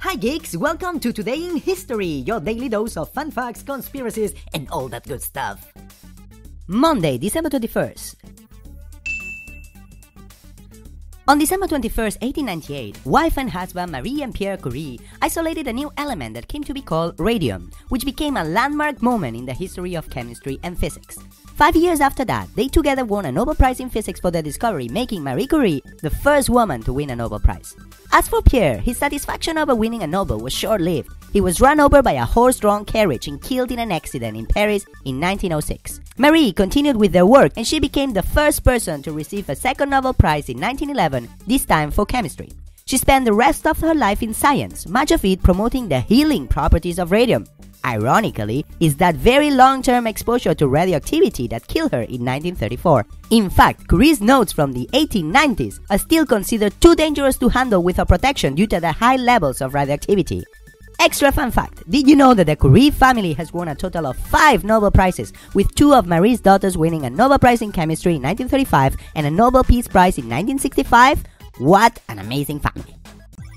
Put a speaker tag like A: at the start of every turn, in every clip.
A: Hi, geeks! Welcome to Today in History, your daily dose of fun facts, conspiracies, and all that good stuff. Monday, December 21st. On December 21, 1898, wife and husband Marie and Pierre Curie isolated a new element that came to be called radium, which became a landmark moment in the history of chemistry and physics. Five years after that, they together won a Nobel Prize in Physics for their discovery, making Marie Curie the first woman to win a Nobel Prize. As for Pierre, his satisfaction over winning a Nobel was short lived. He was run over by a horse drawn carriage and killed in an accident in Paris in 1906. Marie continued with their work and she became the first person to receive a second Nobel Prize in 1911, this time for chemistry. She spent the rest of her life in science, much of it promoting the healing properties of radium. Ironically, it's that very long term exposure to radioactivity that killed her in 1934. In fact, Curie's notes from the 1890s are still considered too dangerous to handle without protection due to the high levels of radioactivity. Extra fun fact Did you know that the Curie family has won a total of five Nobel Prizes, with two of Marie's daughters winning a Nobel Prize in Chemistry in 1935 and a Nobel Peace Prize in 1965? What an amazing family!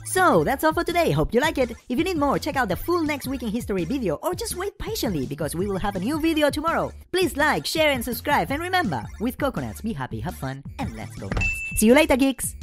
A: So that's all for today. Hope you like it. If you need more, check out the full next week in history video or just wait patiently because we will have a new video tomorrow. Please like, share, and subscribe. And remember, with Kokonuzz, be happy, have fun, and let's go nuts. See you later, geeks!